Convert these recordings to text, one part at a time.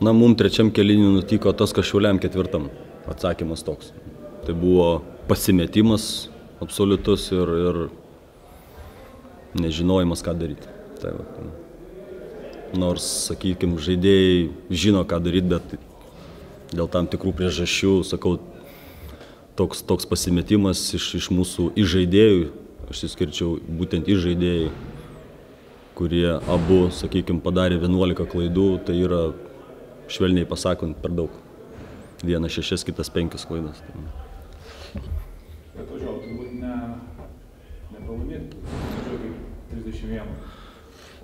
Na, mums trečiam keliniui nutiko tas, kas šiuliam ketvirtam. Atsakymas toks. Tai buvo pasimetimas absoliutus ir, ir nežinojimas, ką daryti. Tai va, nors, sakykime, žaidėjai žino, ką daryti, bet dėl tam tikrų priežasčių, sakau, toks, toks pasimetimas iš, iš mūsų įžaidėjų, aš įskirčiau būtent įžaidėjai, kurie abu, sakykime, padarė 11 klaidų, tai yra švelniai pasakant per daug. Vienas šešias, kitas penkias klaidas. Bet važiuoju, turbūt ne, nepalaimėti, važiuoju kaip 31.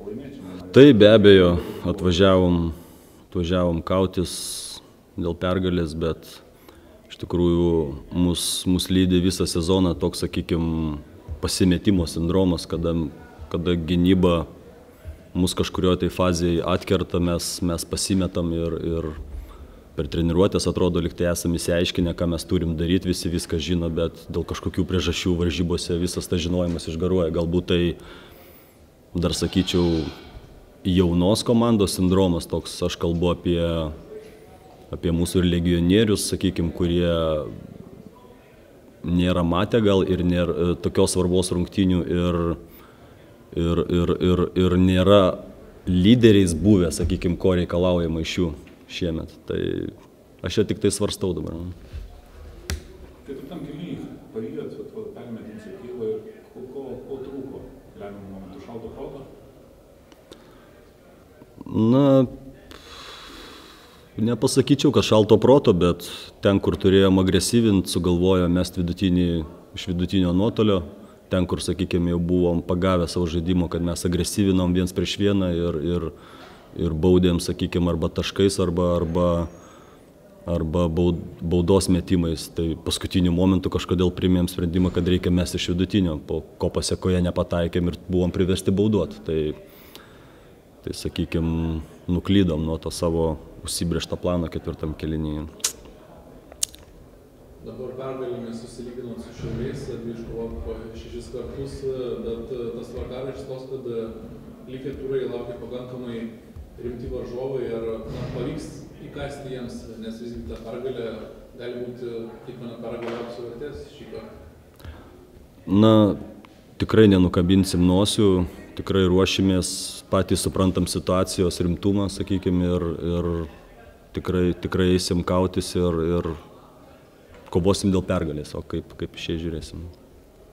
Laimėčiau. Tai be abejo, atvažiavom, atvažiavom kautis dėl pergalės, bet iš tikrųjų mus, mus lydi visą sezoną toks, sakykime, pasimetimo sindromas, kada, kada gynyba mus kažkurioje tai fazėje atkerta, mes, mes pasimetam ir, ir per treniruotės atrodo, liktai esame įsiaiškinę, ką mes turim daryti, visi viską žino, bet dėl kažkokių priežasčių varžybose visas tas žinojimas išgaruoja. Galbūt tai, dar sakyčiau, jaunos komandos sindromas toks, aš kalbu apie, apie mūsų ir legionierius, sakykime, kurie nėra matę gal ir nėra tokios svarbos rungtynių ir, ir, ir, ir, ir nėra lyderiais buvę, sakykime, ko reikalaujama iš jų šiemet. Tai aš čia tik tai svarstau dabar. Ketvirtam kelyje pavydėt, perėmėt iniciatyvą ir ko, ko, ko trūko lemiamų momentų šalto proto? Na, nepasakyčiau, kad šalto proto, bet ten, kur turėjom agresyvinti, sugalvojom mest vidutinį iš vidutinio nuotolio, ten, kur, sakykime, jau buvom pagavę savo žaidimo, kad mes agresyvinom viens prieš vieną ir, ir, ir baudėm, sakykime, arba taškais, arba, arba, arba baudos metimais. Tai paskutiniu momentu kažkodėl primėm sprendimą, kad reikia mes iš vidutinio, po ko pasiekoje nepataikėm ir buvom priversti bauduoti. Tai, tai sakykime, nuklydom nuo to savo užsibriežtą planą ketvirtam kelinyje. Dabar pergalėmis susilyginant su šiauliais, abi iškovot po šešis kartus, bet tas tvarkaraštis tos, kad likę turai laukia pakankamai rimti varžovai ir na, pavyks įkasti jiems, nes visgi ta pergalė gali būti kiekviena pergalė aukso vertės šį kartą. Na, tikrai nenukabinsim nosių, tikrai ruošimės, patys suprantam situacijos rimtumą, sakykime, ir, ir tikrai, tikrai eisim kautis ir, ir kovosim dėl pergalės, o kaip, kaip išėjai žiūrėsim.